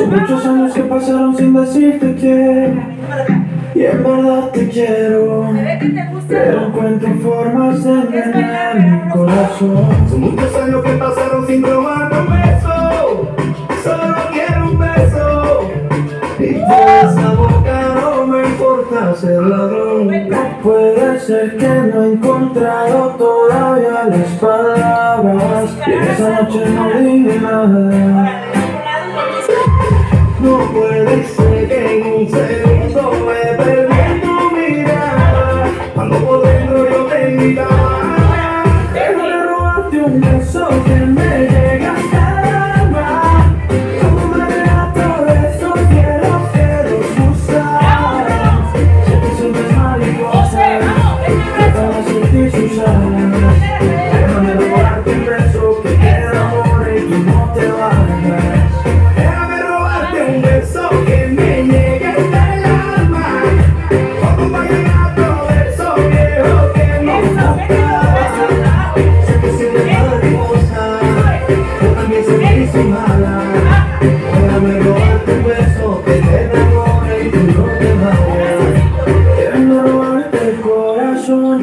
Son muchos años que pasaron sin decirte que Y en verdad te quiero. Pero encuentro formas de engañar mi corazón. Son muchos años que pasaron sin tomar un beso. Solo quiero un beso. Y de esa boca no me importa ser ladrón. No puede ser que no he encontrado todavía las palabras. Y esa noche no dije nada. and that's so damn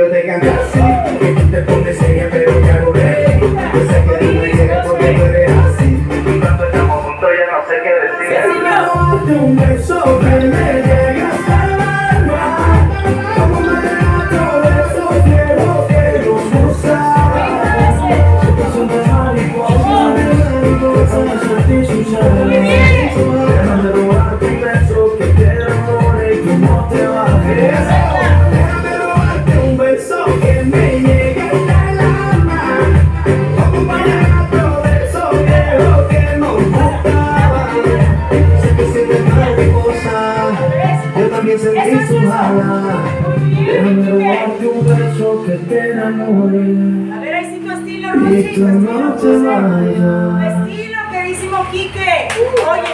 yo te canto así Que tú te pones seria pero ya no ves Yo sé que tú me quieres porque tú eres así Y cuando estamos juntos ya no sé qué decir Si me un beso que me llegas un que te enamore. A ver, ahí sí tu estilo, estilo, queridísimo Quique. Uh. Oye,